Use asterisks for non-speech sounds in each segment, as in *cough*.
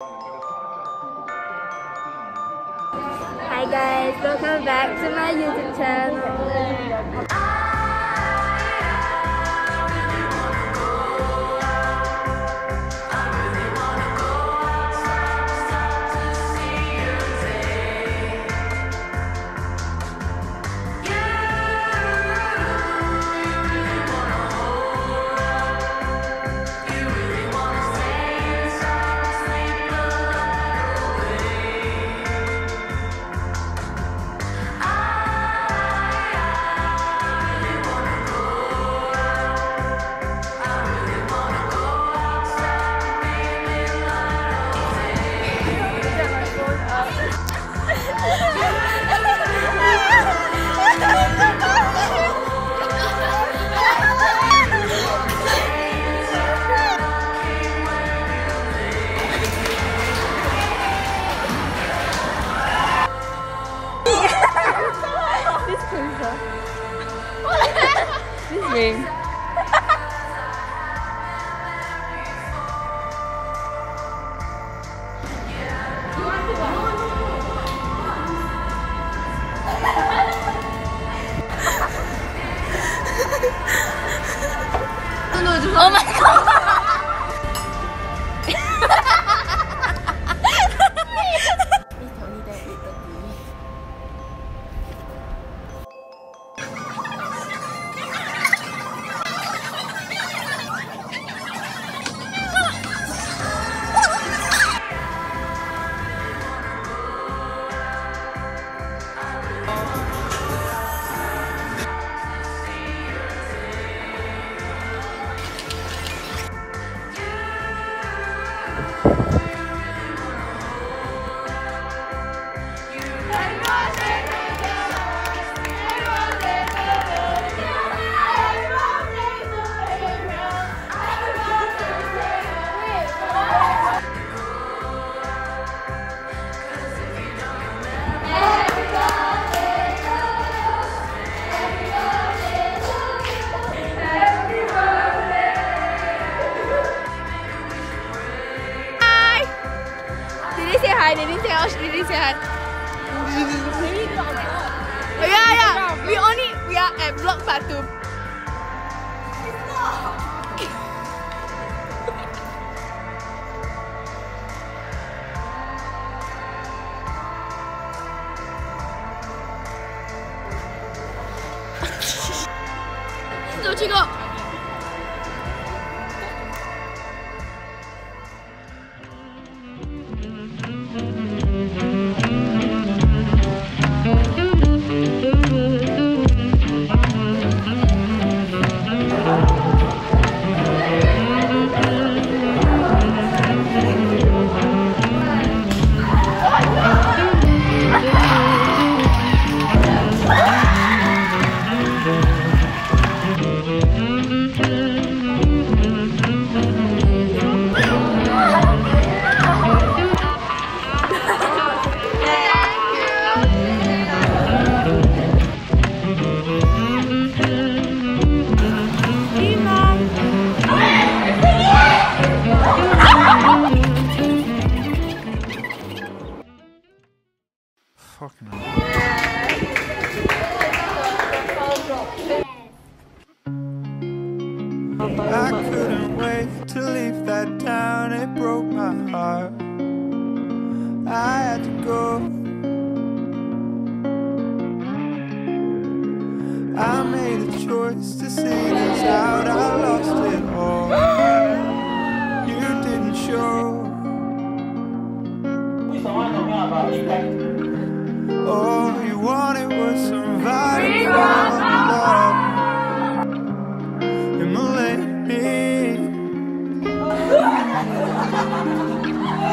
Hi guys, welcome back to my YouTube channel. Oh my god! Oh, yeah, yeah. We only we are at block. 走这 *laughs*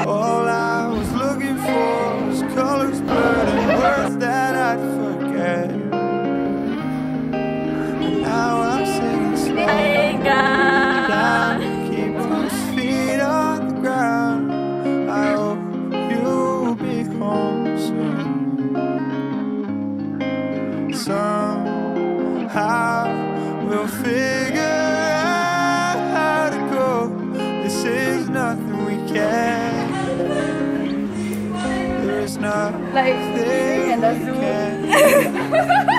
All I was looking for was colors, blood, words that I'd forget. Now I'm singing slow. Keep feet on the ground. I hope you'll be home soon. Somehow we'll figure. Like, and the zoo. *laughs*